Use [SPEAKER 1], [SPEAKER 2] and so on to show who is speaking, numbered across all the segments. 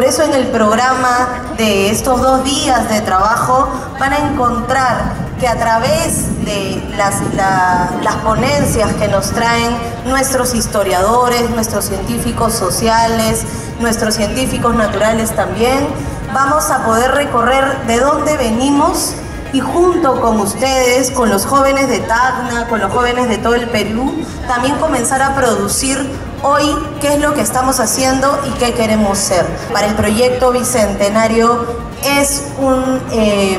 [SPEAKER 1] Por eso en el programa de estos dos días de trabajo van a encontrar que a través de las, ponencias que nos traen nuestros historiadores, nuestros científicos sociales, nuestros científicos naturales también, vamos a poder recorrer de dónde venimos y junto con ustedes, con los jóvenes de Tacna, con los jóvenes de todo el Perú, también comenzar a producir hoy qué es lo que estamos haciendo y qué queremos ser. Para el proyecto Bicentenario es un... Eh,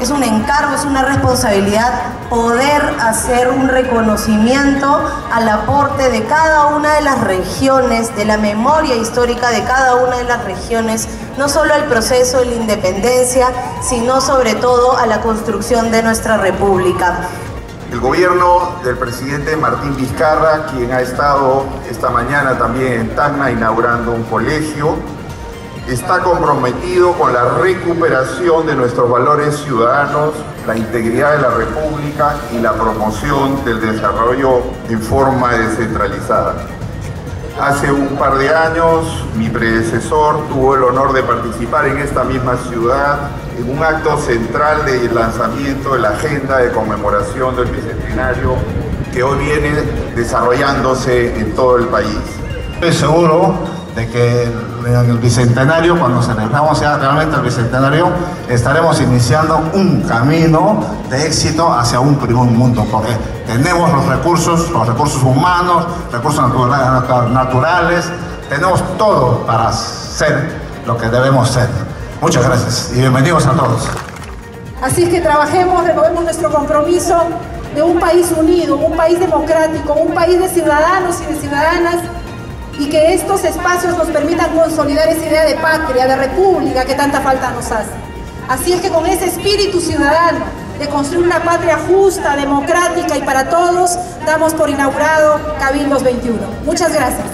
[SPEAKER 1] es un encargo, es una responsabilidad poder hacer un reconocimiento al aporte de cada una de las regiones, de la memoria histórica de cada una de las regiones, no solo al proceso de la independencia, sino sobre todo a la construcción de nuestra república.
[SPEAKER 2] El gobierno del presidente Martín Vizcarra, quien ha estado esta mañana también en Tacna inaugurando un colegio, está comprometido con la recuperación de nuestros valores ciudadanos, la integridad de la República y la promoción del desarrollo en forma descentralizada. Hace un par de años mi predecesor tuvo el honor de participar en esta misma ciudad en un acto central de lanzamiento de la agenda de conmemoración del Bicentenario que hoy viene desarrollándose en todo el país.
[SPEAKER 3] Estoy seguro de que en el Bicentenario, cuando celebramos ya realmente el Bicentenario, estaremos iniciando un camino de éxito hacia un primer mundo, porque tenemos los recursos, los recursos humanos, recursos naturales, tenemos todo para ser lo que debemos ser. Muchas gracias y bienvenidos a todos.
[SPEAKER 4] Así es que trabajemos, renovemos nuestro compromiso de un país unido, un país democrático, un país de ciudadanos y de ciudadanas y que estos espacios nos permitan consolidar esa idea de patria, de república que tanta falta nos hace. Así es que con ese espíritu ciudadano de construir una patria justa, democrática y para todos, damos por inaugurado Cabildos 21. Muchas gracias.